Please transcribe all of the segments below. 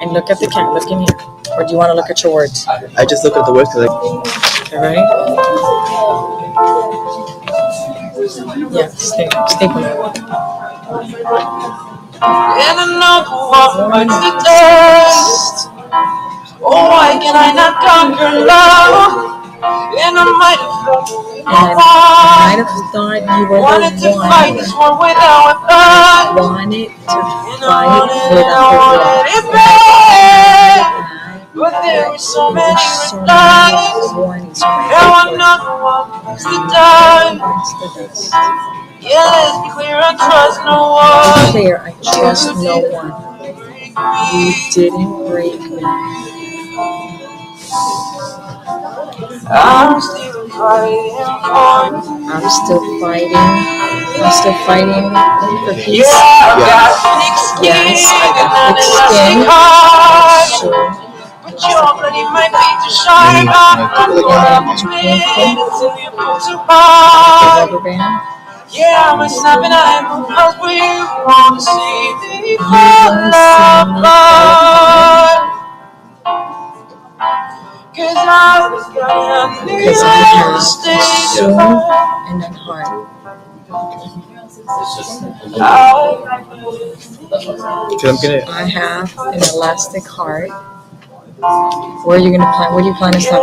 And look at the camera. Look in here. Or do you want to look at your words? I just look at the words because I. Okay, ready? Yeah, stay, stay put. And another one bites the dust. Oh, why can I not conquer love? And I might have I might have thought you were wanted the to fight this war without a fight. wanted to And fight it, without bad. blood. But there were so many So red many lines. warnings, so many Now another one bites the dust. bites the dust. Yeah, let's be clear, I trust no one. Clear, I trust no one. You didn't break me. I'm still fighting for I'm still fighting. I'm still fighting for Yeah, peace. I got thick skin Yes, I got and thick skin. elastic heart. Sure. But your bloody might be too shine. I'm gonna until you pull too The hard. rubber band. Yeah, I'm a snapping eyebrow cause we wanna see me fall apart. Because I have stay soon and then hard. Because I'm gonna. I have an elastic heart. Where are you gonna plan? What do you plan to stop?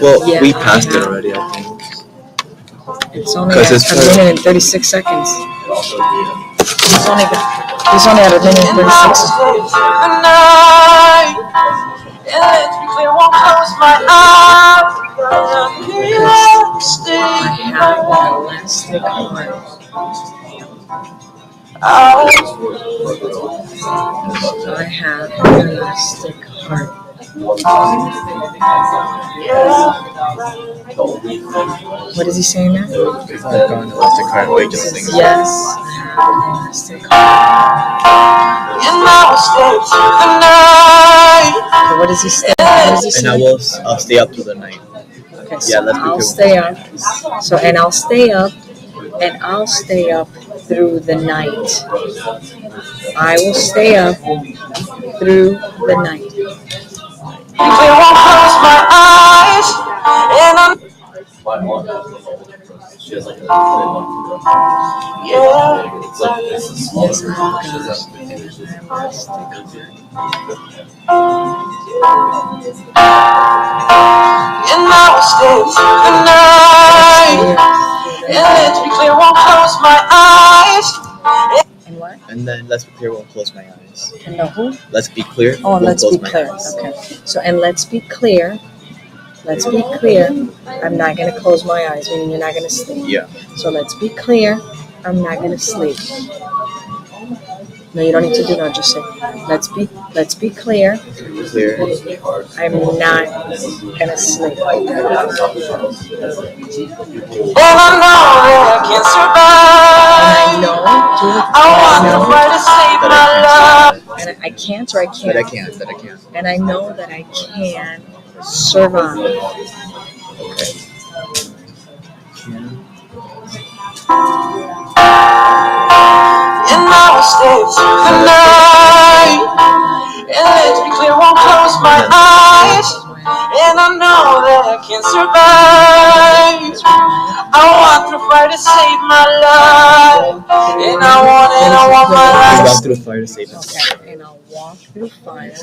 Well, Yeah, we passed it already. I think. It's only at it's a for- minute and 36 seconds. It's only it's only at a minute and And I 36 was late the night. And let's be clear, won't close my eyes. I an elastic heart. I I have an elastic heart. What is he saying now? I've gone elastic heart way just singing. Yes, I have an elastic heart. And I will stay through the night. Okay, what does he say? What does he And I will. I'll stay up through the night. Okay, so Yeah, let's be I'll clear. stay up. So and I'll stay up, and I'll stay up through the night. I will stay up through the night. They won't close my eyes. And I'm yeah. Yes, I have an elastic And I will stay through the night. And let's be clear, won't close my eyes. And what? And then let's be clear. Won't close my eyes. And the who? Let's be clear. Oh, let's be clear. Okay. So and let's be clear. Let's be clear. I'm not gonna close my eyes, meaning you're not gonna sleep. Yeah. So let's be clear. I'm not gonna sleep. No, you don't need to do that. Just say, let's be, let's be clear. Clear. I'm not gonna sleep. And I know I can And I survive. know, do it. I want I to know, fight to save That my I love. and I, I can't or I That I can't. can't. That I can't. And I know that I can survive. The night. And let's be clear, won't close my eyes. And I know that I can survive. I want to fight to save my life. And I want it, I want my Just life. walk through fire to save us. Okay, and I'll walk through fire,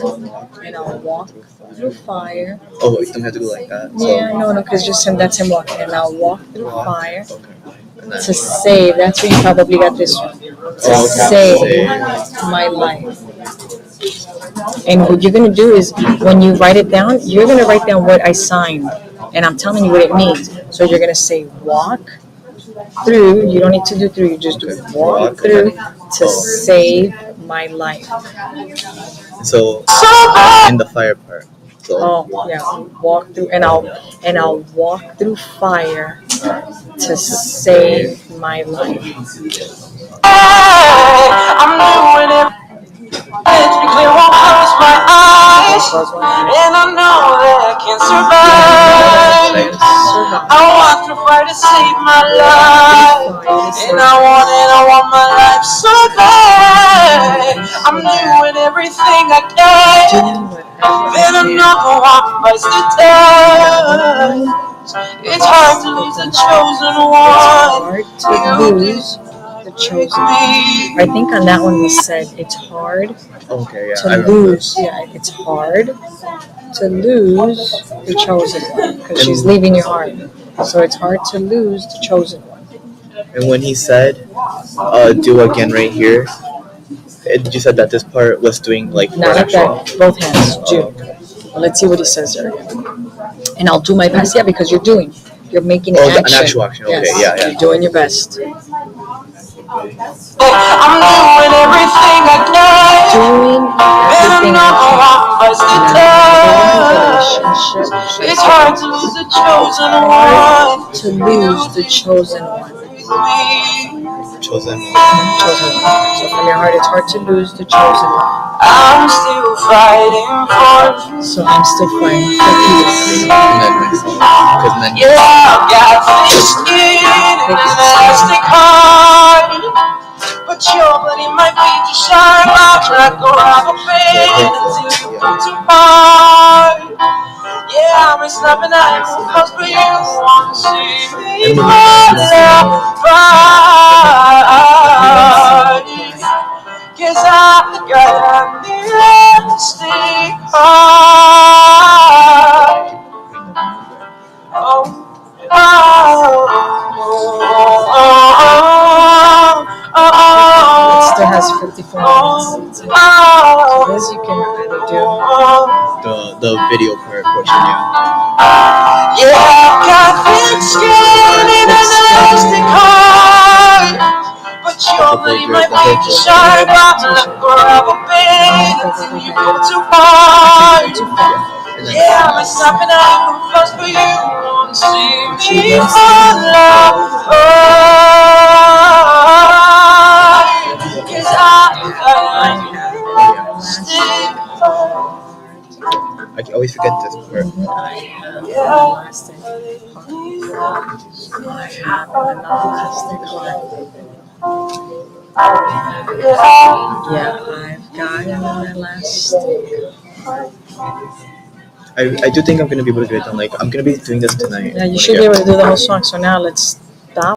and I'll walk through fire. Oh, you don't have to go like that. So, Yeah, no, no, because just him, that's him walking, and I'll walk through fire Okay. To save. That's where you probably got this from. To Oh, save Save. my life. And what you're gonna do is, when you write it down, you're gonna write down what I signed, and I'm telling you what it means. So you're gonna say walk through. You don't need to do through. You just do walk through to save my life. so in the fire part. So Oh yeah, walk through, and I'll and I'll walk through fire to save my life. I'm And I know that I can survive. I want to fight to save my life. And I want it, I want my life so bad. everything I get. Doing whatever Then I another one bites the dust. It's hard to lose the chosen one. Lose the chosen. Me. I think on that one we said it's hard Okay, yeah. to I lose. Yeah, it's hard to lose the chosen one because she's leaving your heart. So it's hard to lose the chosen one. And when he said, uh, "Do again right here," it, you said that this part was doing like Not like that. Both hands. Do. Well, let's see what he says there. And I'll do my best. Yeah, because you're doing. You're making an Oh, the- an action. actual action. Okay, Yes, yeah, yeah. You're doing your best. Oh, I'm doing everything I can. Doing everything I one bites the can. It's hard to lose the chosen one. to lose the chosen one. Chosen. Chosen one. So from your heart, it's hard to lose the chosen one. I'm still fighting for you. So I'm still fighting for peace. And then myself, because then Yeah, I've got thick skin and an elastic heart. But your body might be too sharp. I'll track or I'll bend until you come too far. Yeah, I'm a snapping at you, cause for you wanna see me fall apart. Cause oh, I got an elastic heart. Oh, oh, oh, It still has 54 minutes. So oh, this oh. you can either do. Oh. the the video part portion, yeah. Yeah, I've got thick skin and an elastic heart. But your body might be too sharp. I'm not forever bend until you go too far. Too far. And then Yeah, I'm stopping out close for you. Wanna see me fall apart. I this part. I have an heart. I have an elastic heart. Yeah, I've got an elastic I, I do think I'm gonna be able to do it done. Like I'm gonna be doing this tonight. Yeah, you should be able to do the whole song. So now let's